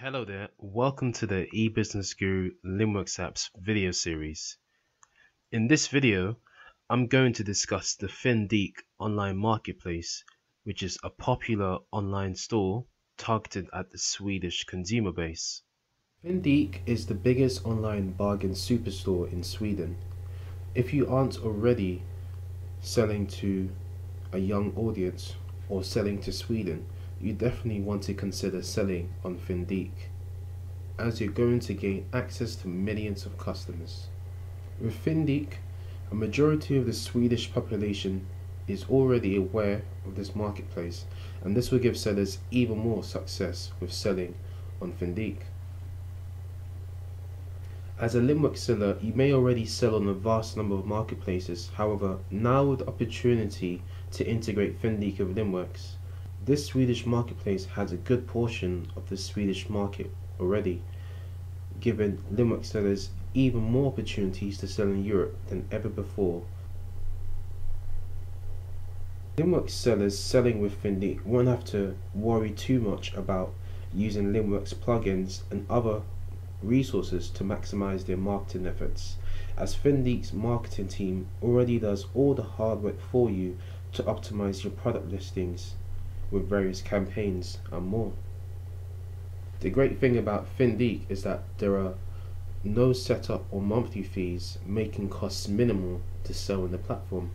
Hello there, welcome to the eBusiness Guru Linnworks apps video series. In this video, I'm going to discuss the Fyndiq online marketplace, which is a popular online store targeted at the Swedish consumer base. Fyndiq is the biggest online bargain superstore in Sweden. If you aren't already selling to a young audience or selling to Sweden, you definitely want to consider selling on Fyndiq as you're going to gain access to millions of customers. With Fyndiq, a majority of the Swedish population is already aware of this marketplace and this will give sellers even more success with selling on Fyndiq. As a Linnworks seller, you may already sell on a vast number of marketplaces. However, now with the opportunity to integrate Fyndiq with Linnworks, this Swedish marketplace has a good portion of the Swedish market already, giving Linnworks sellers even more opportunities to sell in Europe than ever before. Linnworks sellers selling with Fyndiq won't have to worry too much about using Linnworks plugins and other resources to maximize their marketing efforts, as Fyndiq's marketing team already does all the hard work for you to optimize your product listings with various campaigns and more. The great thing about Fyndiq is that there are no setup or monthly fees, making costs minimal to sell on the platform.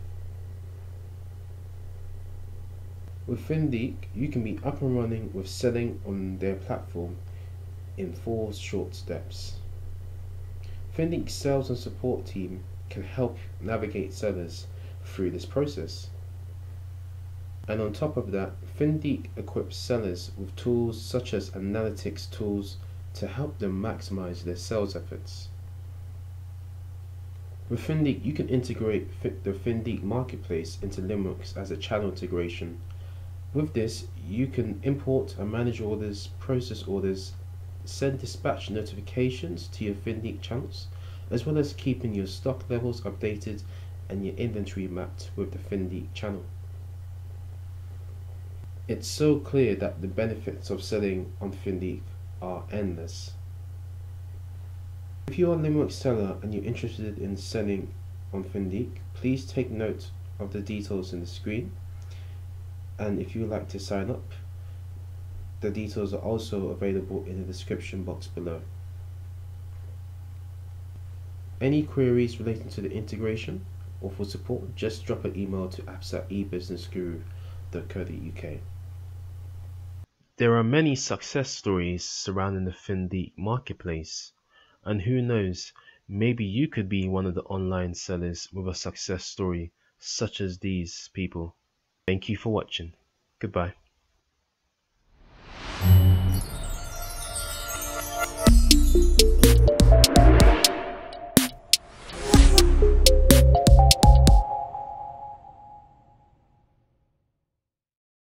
With Fyndiq, you can be up and running with selling on their platform in four short steps. Fyndiq's sales and support team can help navigate sellers through this process. And on top of that, Fyndiq equips sellers with tools such as analytics tools to help them maximize their sales efforts. With Fyndiq, you can integrate the Fyndiq marketplace into Linnworks as a channel integration. With this, you can import and manage orders, process orders, send dispatch notifications to your Fyndiq channels, as well as keeping your stock levels updated and your inventory mapped with the Fyndiq channel. It's so clear that the benefits of selling on Fyndiq are endless. If you are a Linnworks seller and you're interested in selling on Fyndiq, please take note of the details in the screen. And if you would like to sign up, the details are also available in the description box below. Any queries relating to the integration or for support, just drop an email to apps at There are many success stories surrounding the Fyndiq marketplace, and who knows, maybe you could be one of the online sellers with a success story such as these people. Thank you for watching. Goodbye.